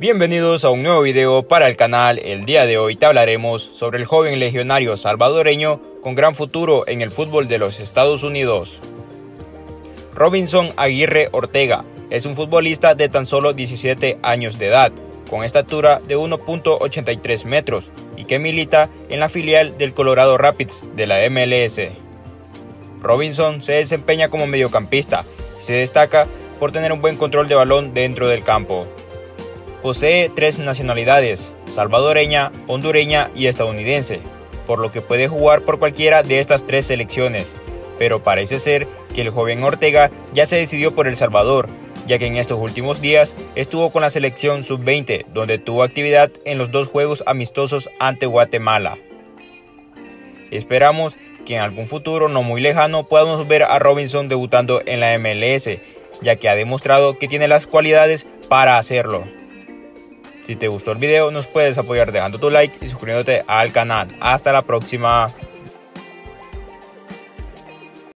Bienvenidos a un nuevo video para el canal. El día de hoy te hablaremos sobre el joven legionario salvadoreño con gran futuro en el fútbol de los Estados Unidos. Robinson Aguirre Ortega es un futbolista de tan solo 17 años de edad, con estatura de 1.83 metros y que milita en la filial del Colorado Rapids de la MLS. Robinson se desempeña como mediocampista y se destaca por tener un buen control de balón dentro del campo. Posee tres nacionalidades, salvadoreña, hondureña y estadounidense, por lo que puede jugar por cualquiera de estas tres selecciones, pero parece ser que el joven Ortega ya se decidió por El Salvador, ya que en estos últimos días estuvo con la selección sub-20, donde tuvo actividad en los dos juegos amistosos ante Guatemala. Esperamos que en algún futuro no muy lejano podamos ver a Robinson debutando en la MLS, ya que ha demostrado que tiene las cualidades para hacerlo. Si te gustó el video nos puedes apoyar dejando tu like y suscribiéndote al canal. Hasta la próxima.